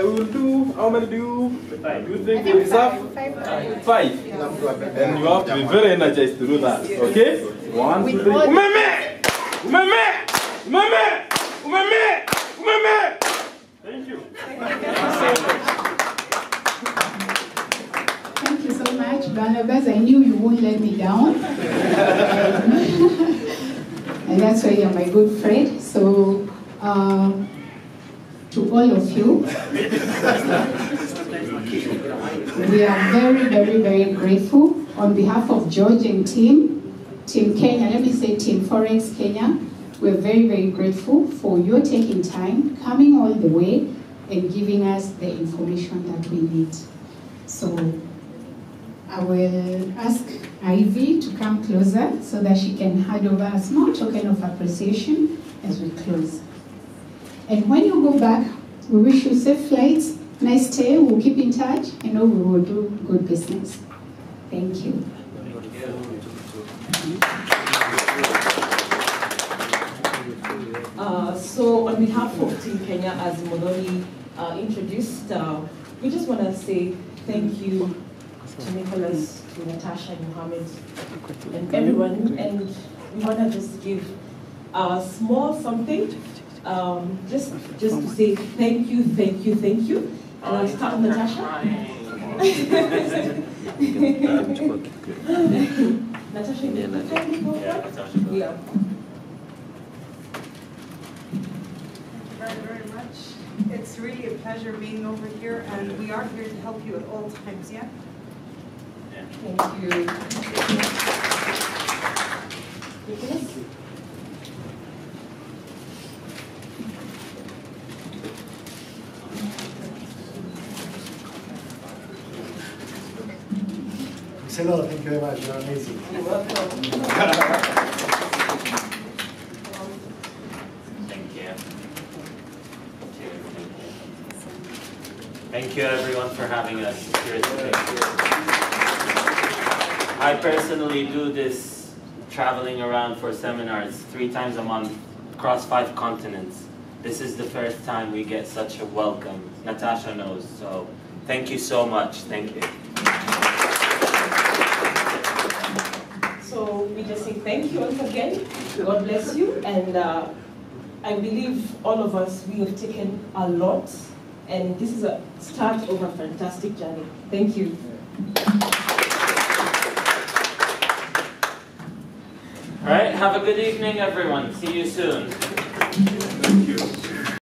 I will do, how many do you, do you think you deserve? Five. And you have to be very energized to do that, okay? One, two, three. Umeme! Umeme! Umeme! Umeme! Umeme! Thank you. Thank you so much, Barnabas. I knew you won't let me down. and that's why you're my good friend. So, um, to all of you, we are very, very, very grateful on behalf of George and team, Team Kenya, let me say Team Forex Kenya. We're very, very grateful for your taking time, coming all the way, and giving us the information that we need. So I will ask Ivy to come closer so that she can hand over a small token of appreciation as we close. And when you go back, we wish you safe flights, nice stay, we'll keep in touch, and know we will do good business. Thank you. Uh, so on behalf of Team Kenya, as Moloni uh, introduced, uh, we just want to say thank you to Nicholas, to Natasha, and Mohammed, and everyone. And we want to just give a small something, um, just just to say thank you, thank you, thank you. And I'll start with Natasha. Natasha, you can kindly go first? Yeah. Thank you very, very much. It's really a pleasure being over here, and we are here to help you at all times, yeah? Thank you. Nicholas? Marcelo, thank you very much. You're amazing. You're welcome. Thank you. Thank you everyone for having us today. I personally do this traveling around for seminars three times a month across five continents. This is the first time we get such a welcome. Natasha knows, so thank you so much. Thank you. Thank you once again. God bless you. And uh, I believe all of us, we have taken a lot. And this is a start of a fantastic journey. Thank you. All right, have a good evening everyone. See you soon.